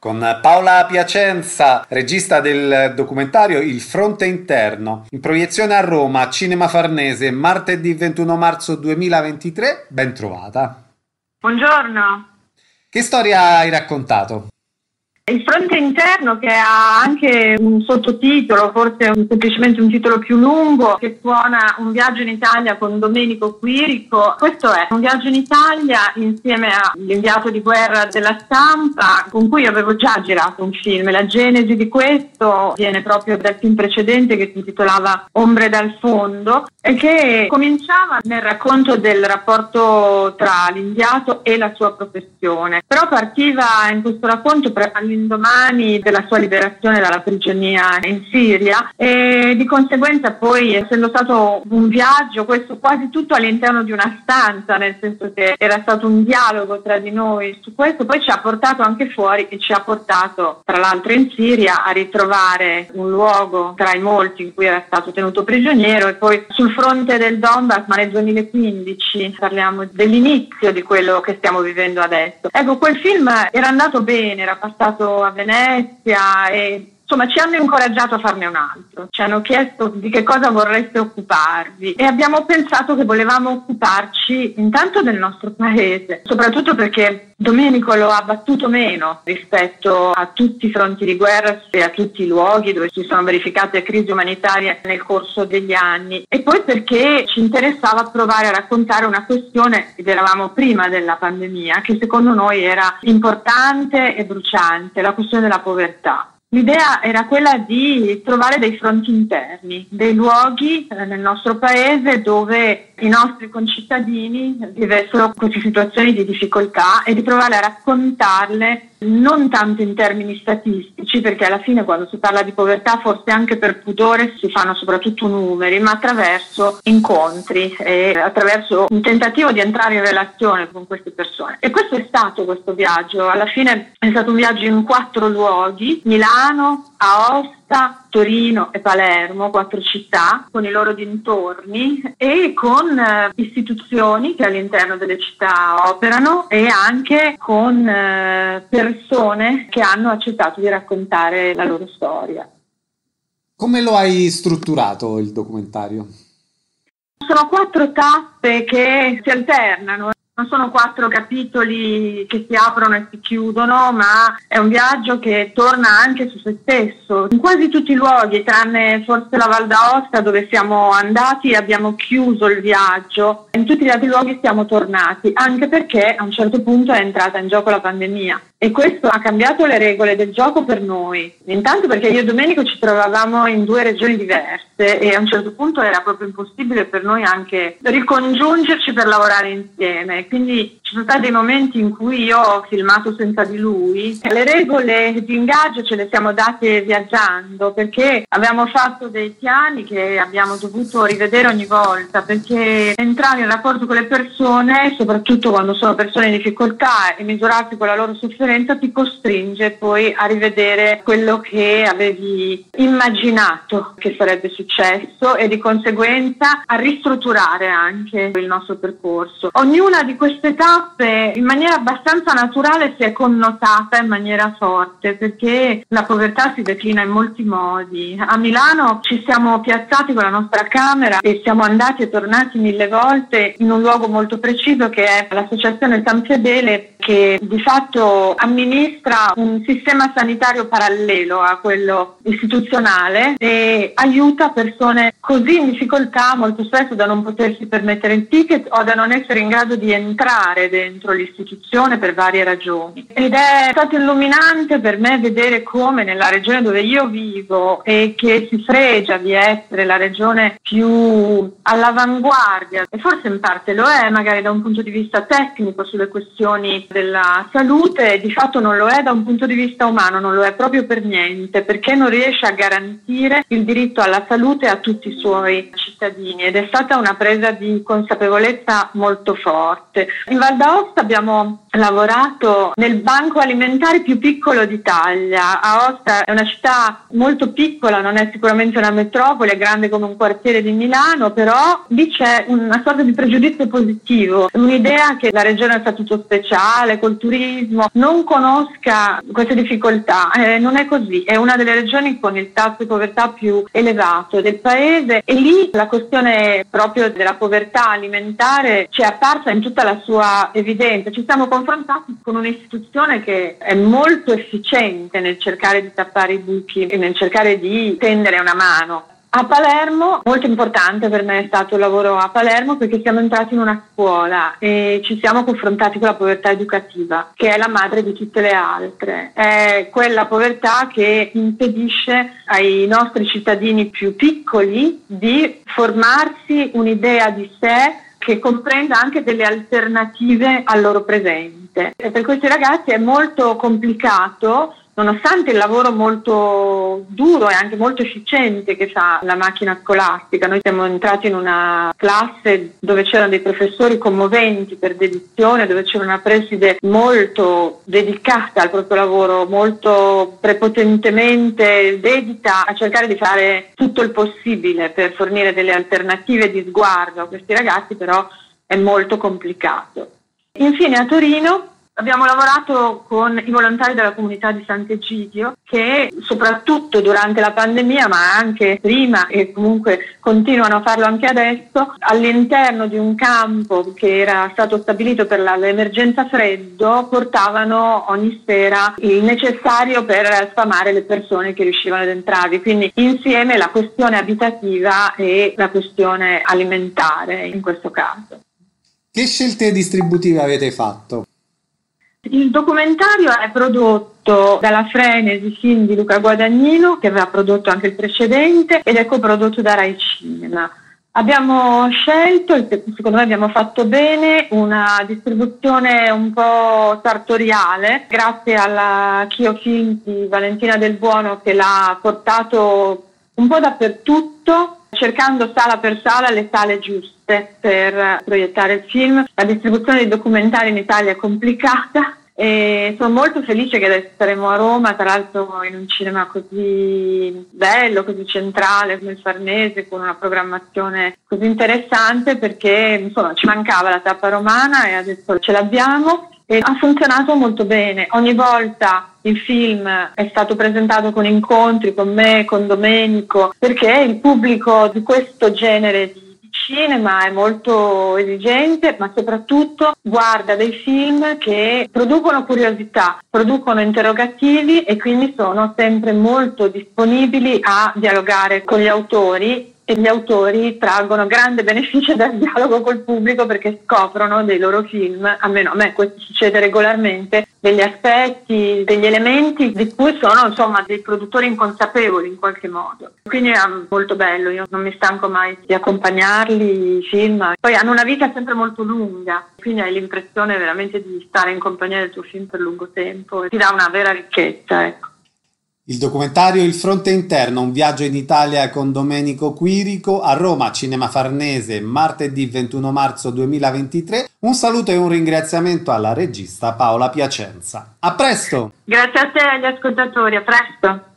con Paola Piacenza, regista del documentario Il fronte interno, in proiezione a Roma, Cinema Farnese, martedì 21 marzo 2023. Ben trovata. Buongiorno. Che storia hai raccontato? Il fronte interno che ha anche un sottotitolo, forse un, semplicemente un titolo più lungo, che suona Un viaggio in Italia con Domenico Quirico. Questo è un viaggio in Italia insieme all'inviato di guerra della stampa con cui avevo già girato un film. La genesi di questo viene proprio dal film precedente che si intitolava Ombre dal fondo e che cominciava nel racconto del rapporto tra l'inviato e la sua professione. Però partiva in questo racconto all'inizio all'indomani della sua liberazione dalla prigionia in Siria e di conseguenza poi essendo stato un viaggio, questo quasi tutto all'interno di una stanza, nel senso che era stato un dialogo tra di noi su questo, poi ci ha portato anche fuori e ci ha portato tra l'altro in Siria a ritrovare un luogo tra i molti in cui era stato tenuto prigioniero e poi sul fronte del Donbass, ma nel 2015 parliamo dell'inizio di quello che stiamo vivendo adesso. Ecco, quel film era andato bene, era passato Venezia e Insomma, ci hanno incoraggiato a farne un altro, ci hanno chiesto di che cosa vorreste occuparvi. E abbiamo pensato che volevamo occuparci intanto del nostro paese, soprattutto perché Domenico lo ha battuto meno rispetto a tutti i fronti di guerra e a tutti i luoghi dove si sono verificate crisi umanitarie nel corso degli anni. E poi perché ci interessava provare a raccontare una questione ed eravamo prima della pandemia che secondo noi era importante e bruciante, la questione della povertà. L'idea era quella di trovare dei fronti interni, dei luoghi eh, nel nostro paese dove i nostri concittadini vivessero queste situazioni di difficoltà e di provare a raccontarle non tanto in termini statistici, perché alla fine quando si parla di povertà forse anche per pudore si fanno soprattutto numeri, ma attraverso incontri e attraverso un tentativo di entrare in relazione con queste persone. E questo è stato questo viaggio, alla fine è stato un viaggio in quattro luoghi, Milano, Aosta, Torino e Palermo, quattro città con i loro dintorni e con eh, istituzioni che all'interno delle città operano e anche con eh, persone che hanno accettato di raccontare la loro storia. Come lo hai strutturato il documentario? Sono quattro tappe che si alternano non sono quattro capitoli che si aprono e si chiudono, ma è un viaggio che torna anche su se stesso. In quasi tutti i luoghi, tranne forse la Val d'Aosta dove siamo andati e abbiamo chiuso il viaggio, in tutti gli altri luoghi siamo tornati, anche perché a un certo punto è entrata in gioco la pandemia. E questo ha cambiato le regole del gioco per noi. Intanto perché io e Domenico ci trovavamo in due regioni diverse e a un certo punto era proprio impossibile per noi anche ricongiungerci per lavorare insieme. Quindi ci sono stati dei momenti in cui io ho filmato senza di lui. Le regole di ingaggio ce le siamo date viaggiando perché avevamo fatto dei piani che abbiamo dovuto rivedere ogni volta perché entrare in rapporto con le persone, soprattutto quando sono persone in difficoltà e misurarsi con la loro sofferenza ti costringe poi a rivedere quello che avevi immaginato che sarebbe successo e di conseguenza a ristrutturare anche il nostro percorso. Ognuna di queste tappe in maniera abbastanza naturale si è connotata in maniera forte perché la povertà si declina in molti modi. A Milano ci siamo piazzati con la nostra camera e siamo andati e tornati mille volte in un luogo molto preciso che è l'associazione San Fedele che di fatto amministra un sistema sanitario parallelo a quello istituzionale e aiuta persone così in difficoltà molto spesso da non potersi permettere il ticket o da non essere in grado di entrare dentro l'istituzione per varie ragioni. Ed è stato illuminante per me vedere come nella regione dove io vivo e che si fregia di essere la regione più all'avanguardia, e forse in parte lo è, magari da un punto di vista tecnico sulle questioni della salute, di fatto non lo è da un punto di vista umano, non lo è proprio per niente, perché non riesce a garantire il diritto alla salute a tutti i suoi cittadini ed è stata una presa di consapevolezza molto forte. In Val d'Aosta abbiamo lavorato nel banco alimentare più piccolo d'Italia. Aosta è una città molto piccola, non è sicuramente una metropoli, è grande come un quartiere di Milano, però lì c'è una sorta di pregiudizio positivo, un'idea che la regione a statuto speciale, col turismo, non conosca queste difficoltà. Eh, non è così, è una delle regioni con il tasso di povertà più elevato del paese e lì la questione proprio della povertà alimentare ci è apparsa in tutta la sua evidenza. Ci siamo confrontati con un'istituzione che è molto efficiente nel cercare di tappare i buchi e nel cercare di tendere una mano. A Palermo, molto importante per me è stato il lavoro a Palermo perché siamo entrati in una scuola e ci siamo confrontati con la povertà educativa, che è la madre di tutte le altre. È quella povertà che impedisce ai nostri cittadini più piccoli di formarsi un'idea di sé che comprenda anche delle alternative al loro presente. E per questi ragazzi è molto complicato nonostante il lavoro molto duro e anche molto efficiente che fa la macchina scolastica, noi siamo entrati in una classe dove c'erano dei professori commoventi per dedizione, dove c'era una preside molto dedicata al proprio lavoro, molto prepotentemente dedita a cercare di fare tutto il possibile per fornire delle alternative di sguardo a questi ragazzi, però è molto complicato. Infine a Torino Abbiamo lavorato con i volontari della comunità di Sant'Egidio che soprattutto durante la pandemia ma anche prima e comunque continuano a farlo anche adesso all'interno di un campo che era stato stabilito per l'emergenza freddo portavano ogni sera il necessario per sfamare le persone che riuscivano ad entrare quindi insieme la questione abitativa e la questione alimentare in questo caso. Che scelte distributive avete fatto? Il documentario è prodotto dalla Frenesi Film di Luca Guadagnino, che aveva prodotto anche il precedente, ed è coprodotto da Rai Cinema. Abbiamo scelto, secondo me abbiamo fatto bene, una distribuzione un po' sartoriale, grazie alla Chio Film di Valentina Del Buono che l'ha portato un po' dappertutto, cercando sala per sala le sale giuste per proiettare il film. La distribuzione dei documentari in Italia è complicata e sono molto felice che adesso saremo a Roma, tra l'altro in un cinema così bello, così centrale come il Farnese, con una programmazione così interessante perché insomma ci mancava la tappa romana e adesso ce l'abbiamo e ha funzionato molto bene. Ogni volta il film è stato presentato con incontri con me, con Domenico, perché il pubblico di questo genere di cinema è molto esigente, ma soprattutto guarda dei film che producono curiosità, producono interrogativi e quindi sono sempre molto disponibili a dialogare con gli autori e gli autori traggono grande beneficio dal dialogo col pubblico perché scoprono dei loro film, almeno a me questo succede regolarmente, degli aspetti, degli elementi di cui sono insomma dei produttori inconsapevoli in qualche modo. Quindi è molto bello, io non mi stanco mai di accompagnarli, i film. Poi hanno una vita sempre molto lunga, quindi hai l'impressione veramente di stare in compagnia del tuo film per lungo tempo e ti dà una vera ricchezza, ecco. Il documentario Il fronte interno, un viaggio in Italia con Domenico Quirico a Roma, Cinema Farnese, martedì 21 marzo 2023. Un saluto e un ringraziamento alla regista Paola Piacenza. A presto! Grazie a te e agli ascoltatori, a presto!